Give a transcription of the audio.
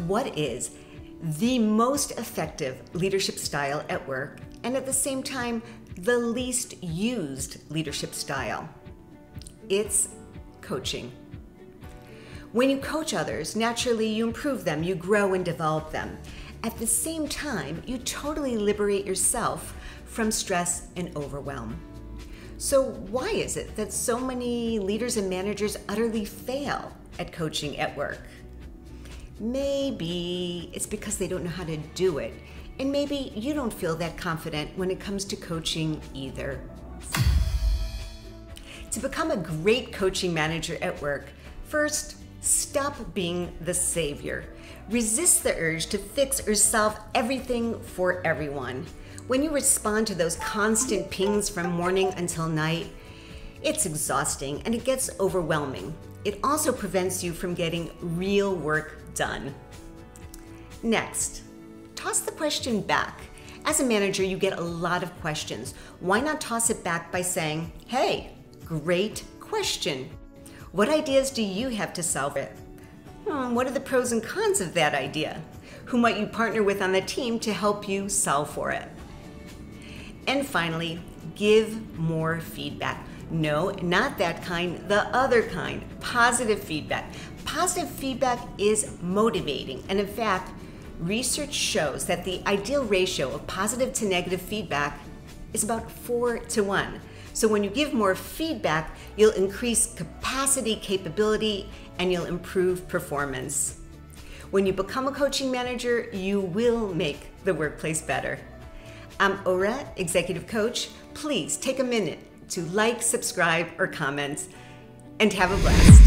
what is the most effective leadership style at work and at the same time, the least used leadership style? It's coaching. When you coach others, naturally you improve them, you grow and develop them. At the same time, you totally liberate yourself from stress and overwhelm. So, why is it that so many leaders and managers utterly fail at coaching at work? Maybe it's because they don't know how to do it. And maybe you don't feel that confident when it comes to coaching either. To become a great coaching manager at work, first, stop being the savior. Resist the urge to fix or solve everything for everyone. When you respond to those constant pings from morning until night, it's exhausting and it gets overwhelming. It also prevents you from getting real work done. Next, toss the question back. As a manager, you get a lot of questions. Why not toss it back by saying, hey, great question. What ideas do you have to solve it? Hmm, what are the pros and cons of that idea? Who might you partner with on the team to help you solve for it? And finally, give more feedback. No, not that kind, the other kind, positive feedback. Positive feedback is motivating, and in fact, research shows that the ideal ratio of positive to negative feedback is about four to one. So when you give more feedback, you'll increase capacity, capability, and you'll improve performance. When you become a coaching manager, you will make the workplace better. I'm Ora, Executive Coach. Please take a minute to like, subscribe, or comment, and have a blast.